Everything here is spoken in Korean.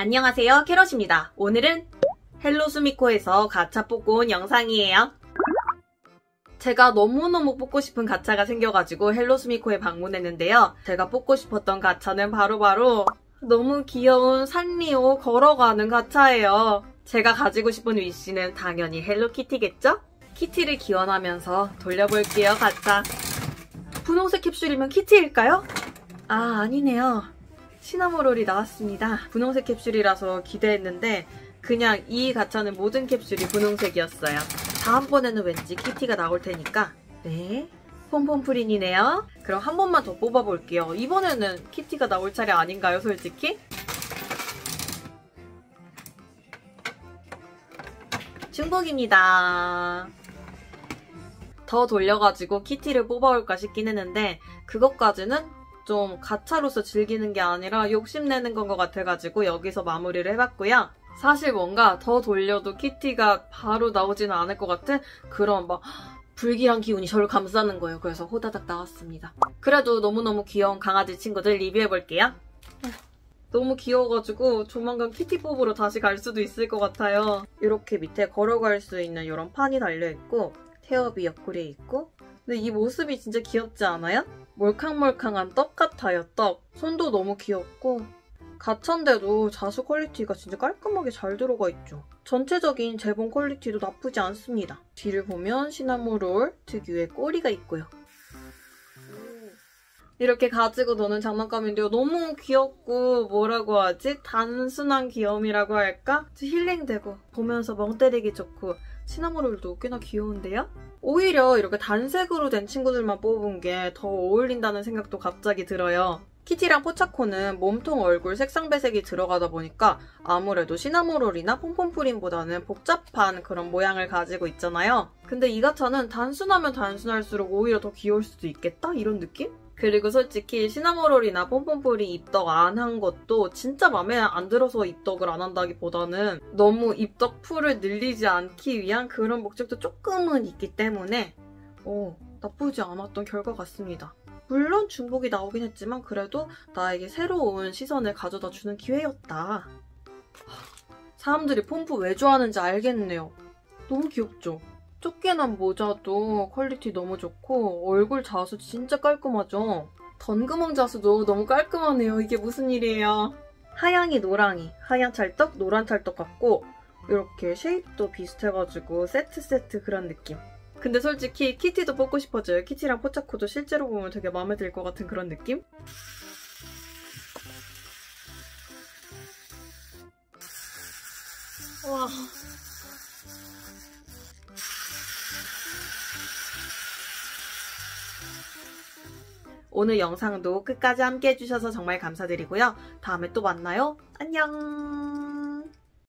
안녕하세요 캐럿입니다. 오늘은 헬로수미코에서 가차 뽑고 온 영상이에요. 제가 너무너무 뽑고 싶은 가차가 생겨가지고 헬로수미코에 방문했는데요. 제가 뽑고 싶었던 가차는 바로 바로 너무 귀여운 산리오 걸어가는 가차예요. 제가 가지고 싶은 wish는 당연히 헬로키티겠죠? 키티를 기원하면서 돌려볼게요, 가차. 분홍색 캡슐이면 키티일까요? 아, 아니네요. 시나모 롤이 나왔습니다. 분홍색 캡슐이라서 기대했는데 그냥 이 가차는 모든 캡슐이 분홍색이었어요. 다음번에는 왠지 키티가 나올 테니까 네, 폼폼프린이네요. 그럼 한 번만 더 뽑아볼게요. 이번에는 키티가 나올 차례 아닌가요, 솔직히? 중복입니다. 더 돌려가지고 키티를 뽑아올까 싶긴 했는데 그것까지는 좀 가차로서 즐기는 게 아니라 욕심내는 건 것 같아가지고 여기서 마무리를 해봤고요. 사실 뭔가 더 돌려도 키티가 바로 나오지는 않을 것 같은 그런 막 불길한 기운이 저를 감싸는 거예요. 그래서 호다닥 나왔습니다. 그래도 너무너무 귀여운 강아지 친구들 리뷰해볼게요. 너무 귀여워가지고 조만간 키티 뽑으러 다시 갈 수도 있을 것 같아요. 이렇게 밑에 걸어갈 수 있는 이런 판이 달려있고 태엽이 옆구리에 있고 근데 이 모습이 진짜 귀엽지 않아요? 몰캉몰캉한 떡 같아요, 떡. 손도 너무 귀엽고 가차인데도 자수 quality가 진짜 깔끔하게 잘 들어가 있죠. 전체적인 재봉 quality도 나쁘지 않습니다. 뒤를 보면 시나모롤 특유의 꼬리가 있고요. 이렇게 가지고 노는 장난감인데요. 너무 귀엽고 뭐라고 하지? 단순한 귀여움이라고 할까? 힐링되고 보면서 멍 때리기 좋고 시나모롤도 꽤나 귀여운데요? 오히려 이렇게 단색으로 된 친구들만 뽑은 게 더 어울린다는 생각도 갑자기 들어요. 키티랑 포차코는 몸통 얼굴 색상 배색이 들어가다 보니까 아무래도 시나모롤이나 폼폼프린보다는 복잡한 그런 모양을 가지고 있잖아요. 근데 이 가차는 단순하면 단순할수록 오히려 더 귀여울 수도 있겠다? 이런 느낌? 그리고 솔직히 시나모롤이나 폼폼풀이 입덕 안 한 것도 진짜 마음에 안 들어서 입덕을 안 한다기보다는 너무 입덕 풀을 늘리지 않기 위한 그런 목적도 조금은 있기 때문에 어, 나쁘지 않았던 결과 같습니다. 물론 중복이 나오긴 했지만 그래도 나에게 새로운 시선을 가져다 주는 기회였다. 사람들이 폼푸 왜 좋아하는지 알겠네요. 너무 귀엽죠? 쪼끄만 모자도 quality 너무 좋고 얼굴 자수 진짜 깔끔하죠? 똥구멍 자수도 너무 깔끔하네요. 이게 무슨 일이에요? 하양이 노랑이, 하양 찰떡, 노란 찰떡 같고 이렇게 쉐입도 비슷해가지고 세트 세트 그런 느낌. 근데 솔직히 키티도 뽑고 싶어져요. 키티랑 포차코도 실제로 보면 되게 마음에 들 것 같은 그런 느낌? 와. 오늘 영상도 끝까지 함께 해주셔서 정말 감사드리고요. 다음에 또 만나요. 안녕!